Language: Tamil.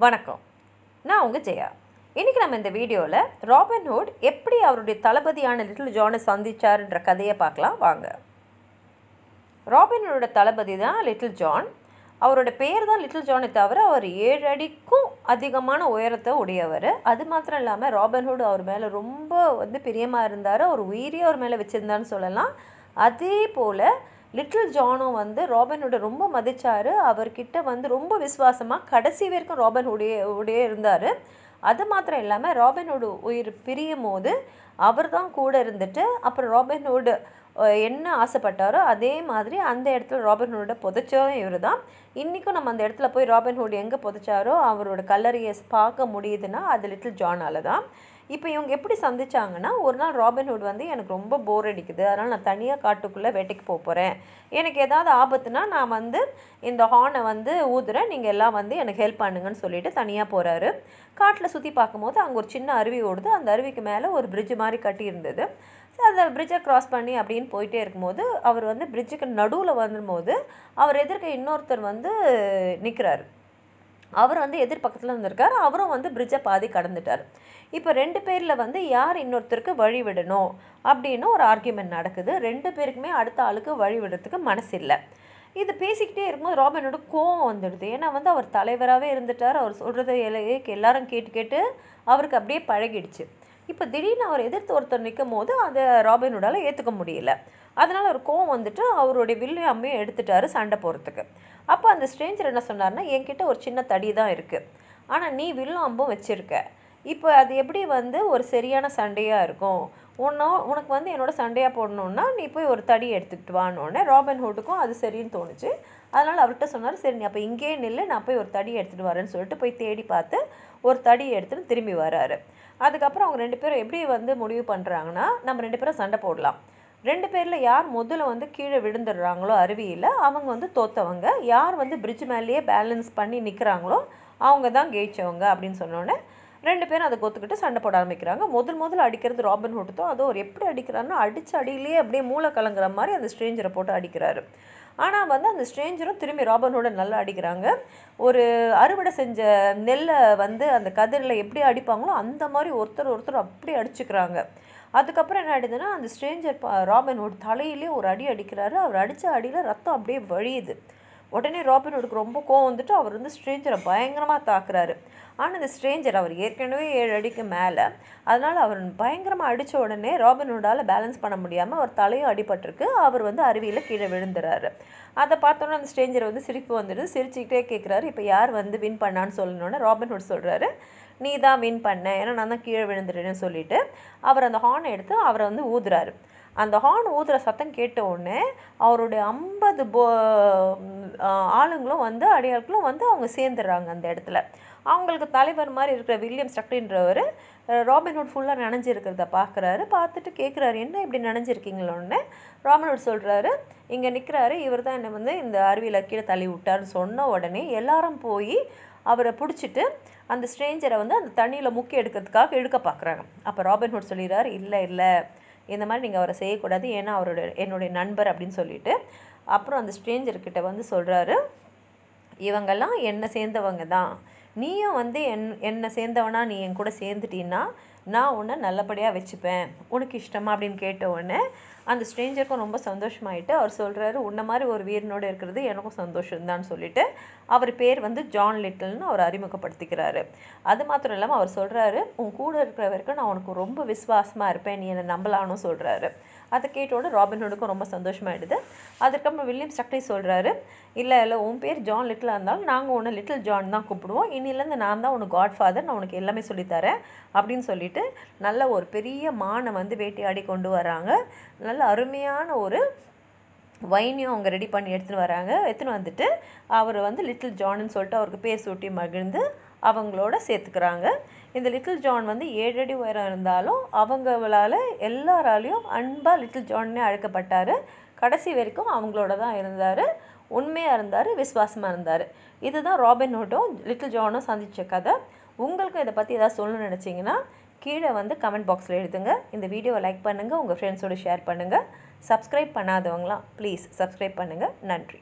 வணக்கம். நான் உங்கள் ஜெயா. இன்றைக்கி நம்ம இந்த வீடியோவில் ராபின்ஹுட் எப்படி அவருடைய தளபதியான லிட்டில் ஜானை சந்தித்தார்ன்ற கதையை பார்க்கலாம். வாங்க. ராபின்ஹுடோட தளபதி தான் லிட்டில் ஜான். அவரோட பேர் தான் லிட்டில் ஜானை தவிர அவர் ஏழு அடிக்கும் அதிகமான உயரத்தை உடையவர். அது மாத்திரம் இல்லாமல் ராபின்ஹுட் அவர் மேலே ரொம்ப வந்து பிரியமாக இருந்தார். அவர் உயிரியே அவர் மேலே வச்சுருந்தான்னு சொல்லலாம். அதே போல் லிட்டில் ஜானும் வந்து ராபின்ஹுட்டை ரொம்ப மதிச்சார். அவர்கிட்ட வந்து ரொம்ப விசுவாசமாக கடைசி வரைக்கும் ராபின்ஹுடைய உடைய இருந்தார். அது மாத்திரம் இல்லாமல் ராபின்ஹுட் உயிர் பிரியும் போது அவர் தான் கூட இருந்துட்டு அப்புறம் ராபின்ஹுட் என்ன ஆசைப்பட்டாரோ அதே மாதிரி அந்த இடத்துல ராபின்ஹுட்டை புதைச்சவன் இவர் தான் இன்றைக்கும் நம்ம அந்த இடத்துல போய் ராபின்ஹுட் எங்கே புதைச்சாரோ அவரோட கல்லறையை பார்க்க முடியுதுன்னா அது லிட்டில் ஜானால தான் இப்போ இவங்க எப்படி சந்திச்சாங்கன்னா ஒரு நாள் ராபின்ஹுட் வந்து எனக்கு ரொம்ப போர் அடிக்குது. அதனால் நான் தனியாக காட்டுக்குள்ளே வேட்டைக்கு போக போகிறேன் எனக்கு ஏதாவது ஆபத்துனா நான் வந்து இந்த ஹார்னை வந்து ஊதுறேன். நீங்கள் எல்லாம் வந்து எனக்கு ஹெல்ப் பண்ணுங்கன்னு சொல்லிட்டு தனியாக போகிறாரு காட்டில் சுற்றி பார்க்கும்போது அங்கே ஒரு சின்ன அருவி ஓடுது. அந்த அருவிக்கு மேலே ஒரு பிரிட்ஜ் மாதிரி கட்டியிருந்தது ஸோ அந்த பிரிட்ஜை க்ராஸ் பண்ணி அப்படின்னு போயிட்டே இருக்கும்போது அவர் வந்து பிரிட்ஜுக்கு நடுவில் வந்தும்போது அவர் எதிர்க்க இன்னொருத்தர் வந்து நிற்கிறாரு அவர் வந்து எதிர் பக்கத்தில் இருந்திருக்கார். அவரும் வந்து பிரிட்ஜை பாதி கடந்துட்டார். இப்போ ரெண்டு பேரில் வந்து யார் இன்னொருத்தருக்கு வழி விடணும் அப்படின்னு ஒரு ஆர்கியூமெண்ட் நடக்குது. ரெண்டு பேருக்குமே அடுத்த ஆளுக்கு வழி விடுறதுக்கு மனசு இல்லை. இது பேசிக்கிட்டே இருக்கும்போது ராபினோட கோவம் வந்துடுது. ஏன்னா வந்து அவர் தலைவராகவே இருந்துட்டார். அவர் சொல்கிறத எல்லாரும் கேட்டு கேட்டு அவருக்கு அப்படியே பழகிடுச்சு. இப்போ திடீர்னு அவர் எதிர்த்து ஒருத்தர் நிற்கும் போது அதை ராபினோடால் ஏற்றுக்க முடியல. அதனால் ஒரு கோவம் வந்துட்டு அவருடைய வில்லையும் அம்மையும் எடுத்துட்டாரு சண்டை போகிறதுக்கு அப்போ அந்த ஸ்ட்ரேஞ்சர் என்ன சொன்னார்னா என்கிட்ட ஒரு சின்ன தடி தான் இருக்குது ஆனால் நீ வில்லும் அம்பும் வச்சுருக்க. இப்போ அது எப்படி வந்து ஒரு சரியான சண்டையாக இருக்கும்? உன்னோ உனக்கு வந்து என்னோட சண்டையாக போடணுன்னா நீ போய் ஒரு தடி எடுத்துக்கிட்டு வானோடனே ராபின் ஹூட்டுக்கும் அது சரின்னு தோணுச்சு. அதனால் அவர்கிட்ட சொன்னார் சரி நீ அப்போ இங்கேயே நில்லு நான் போய் ஒரு தடி எடுத்துகிட்டு வரேன்னு சொல்லிட்டு போய் தேடி பார்த்து ஒரு தடி எடுத்துகிட்டு திரும்பி வராரு. அதுக்கப்புறம் அவங்க ரெண்டு பேரும் எப்படி வந்து முடிவு பண்ணுறாங்கன்னா நம்ம ரெண்டு பேரும் சண்டை போடலாம். ரெண்டு பேரில் யார் முதல்ல வந்து கீழே விழுந்துடுறாங்களோ அருவியில் அவங்க வந்து தோத்தவங்க. யார் வந்து பிரிட்ஜ் மேலேயே பேலன்ஸ் பண்ணி நிற்கிறாங்களோ அவங்க தான் ஜெயிச்சவங்க அப்படின்னு சொன்னோன்னே ரெண்டு பேரும் அதை கொத்துக்கிட்டு சண்டை போட ஆரம்பிக்கிறாங்க. முதல் முதல்ல அடிக்கிறது ராபின் ஹுட் அதோ அது ஒரு எப்படி அடிக்கிறாருன்னா அடித்து அடியிலேயே அப்படியே மூளை கலங்குற மாதிரி அந்த ஸ்ட்ரேஞ்சரை போட்டு அடிக்கிறாரு. ஆனால் வந்து அந்த ஸ்ட்ரேஞ்சரும் திரும்பி ராபனோட நல்லா அடிக்கிறாங்க. ஒரு அறுவடை செஞ்ச நெல்லை வந்து அந்த கதிரில் எப்படி அடிப்பாங்களோ அந்த மாதிரி ஒருத்தர் ஒருத்தர் அப்படி அடிச்சுக்கிறாங்க. அதுக்கப்புறம் என்ன ஆயிடுதுன்னா அந்த ஸ்ட்ரேஞ்சர் ராபின்வுட் தலையிலே ஒரு அடி அடிக்கிறாரு. அவர் அடித்த அடியில் ரத்தம் அப்படியே வழியுது. உடனே ராபின்வுட்டுக்கு ரொம்ப கோவம் வந்துட்டு அவர் வந்து ஸ்ட்ரேஞ்சரை பயங்கரமாக தாக்குறாரு. ஆனால் இந்த ஸ்ட்ரேஞ்சர் அவர் ஏற்கனவே ஏழு அடிக்கு மேலே. அதனால் அவர் பயங்கரமாக அடித்த உடனே ராபின்வுட்டால் பேலன்ஸ் பண்ண முடியாமல் அவர் தலையும் அடிபட்டிருக்கு. அவர் வந்து அருவியில் கீழே விழுந்துறாரு. அதை பார்த்தோன்னே அந்த ஸ்ட்ரேஞ்சர் வந்து சிரிப்பு வந்துடுது. சிரிச்சுக்கிட்டே கேட்குறாரு இப்போ யார் வந்து வின் பண்ணான்னு சொல்லணுன்னு ராபின்வுட் சொல்கிறாரு நீ தான் வின் பண்ண. ஏன்னா நான் தான் கீழே விழுந்துட்டேன்னு சொல்லிட்டு அவர் அந்த ஹார்னை எடுத்து அவரை வந்து ஊதுறாரு. அந்த ஹார்ன் ஊதுற சத்தம் கேட்ட உடனே அவருடைய ஐம்பது போ ஆளுங்களும் வந்து அடியாட்களும் வந்து அவங்க சேர்ந்துடுறாங்க அந்த இடத்துல. அவங்களுக்கு தலைவர் மாதிரி இருக்கிற வில்லியம் ஸ்டக்டின்றவர் ராபின்ஹுட் ஃபுல்லாக நனைஞ்சிருக்கிறத பார்க்குறாரு பார்த்துட்டு கேட்குறாரு என்ன இப்படி நனைஞ்சிருக்கீங்களோன்னு ராபின்ஹுட் சொல்கிறாரு இங்கே நிற்கிறாரு இவர் தான் என்னை வந்து இந்த அருவியில் கீழே தள்ளி விட்டாருன்னு சொன்ன உடனே எல்லாரும் போய் அவரை பிடிச்சிட்டு அந்த ஸ்ட்ரேஞ்சரை வந்து அந்த தண்ணியில் முக்கி எடுக்கிறதுக்காக இழுக்க பார்க்குறாங்க. அப்போ ராபின்ஹுட் சொல்லிடுறாரு இல்லை இல்லை. இந்த மாதிரி நீங்கள் அவரை செய்யக்கூடாது. ஏன்னா அவரோட என்னுடைய நண்பர் அப்படின்னு சொல்லிட்டு. அப்புறம் அந்த ஸ்ட்ரேஞ்சர்கிட்ட வந்து சொல்கிறாரு இவங்கெல்லாம் என்னை சேர்ந்தவங்க தான். நீயும் வந்து என் என்னை சேர்ந்தவனா நீ என் கூட சேர்ந்துட்டீன்னா நான் உன்னை நல்லபடியாக வச்சுப்பேன். உனக்கு இஷ்டமா? அப்படின்னு கேட்ட உடனே அந்த ஸ்ட்ரேஞ்சருக்கும் ரொம்ப சந்தோஷமாயிட்டு அவர் சொல்கிறாரு உன்ன மாதிரி ஒரு வீரனோடு இருக்கிறது எனக்கும் சந்தோஷம்தான் சொல்லிட்டு அவர் பேர் வந்து ஜான் லிட்டில்னு அவர் அறிமுகப்படுத்திக்கிறாரு. அது மாத்திரம் இல்லாமல் அவர் சொல்கிறாரு உன் கூட இருக்கிற வரைக்கும் நான் உனக்கு ரொம்ப விசுவாசமாக இருப்பேன் நீ என்னை நம்பலான்னு சொல்கிறாரு அதை கேட்டோட ராபின்ஹுடுக்கும் ரொம்ப சந்தோஷமாயிடுது. அதுக்கப்புறம் வில்லியம் ஸ்டக்டி சொல்கிறாரு இல்லை இல்லை உன் பேர் ஜான் லிட்டிலாக இருந்தாலும் நாங்கள் உன்னை லிட்டில் ஜான் தான் கூப்பிடுவோம். இன்னிலேருந்து நான் தான் உனக்கு காட் ஃபாதர் நான் உனக்கு எல்லாமே சொல்லித்தரேன் அப்படின்னு சொல்லிட்டு நல்ல ஒரு பெரிய மானை வந்து வேட்டையாடி கொண்டு வராங்க. நல்ல அருமையான ஒரு வைனையும் அவங்க ரெடி பண்ணி எடுத்துன்னு வராங்க. எடுத்துன்னு வந்துட்டு அவர் வந்து லிட்டில் ஜான்னு சொல்லிட்டு அவருக்கு பேர் சூட்டி மகிழ்ந்து அவங்களோட சேர்த்துக்கிறாங்க. இந்த லிட்டில் ஜான் வந்து ஏழு அடி உயரம் இருந்தாலும் அவங்களால எல்லாராலையும் அன்பாக லிட்டில் ஜான்னே அழைக்கப்பட்டார். கடைசி வரைக்கும் அவங்களோட தான் இருந்தார். உண்மையாக இருந்தார் விசுவாசமாக இருந்தார். இதுதான் ராபின் ஹுட்டும் லிட்டில் ஜானும் சந்தித்த கதை. உங்களுக்கும் இதை பற்றி ஏதாவது சொல்லணும்னு நினச்சிங்கன்னா கீழே வந்து கமெண்ட் பாக்ஸில் எழுதுங்க. இந்த வீடியோவை லைக் பண்ணுங்கள் உங்கள் ஃப்ரெண்ட்ஸோடு ஷேர் பண்ணுங்கள் சப்ஸ்கிரைப் பண்ணாதவங்களாம் ப்ளீஸ் சப்ஸ்கிரைப் பண்ணுங்கள் நன்றி.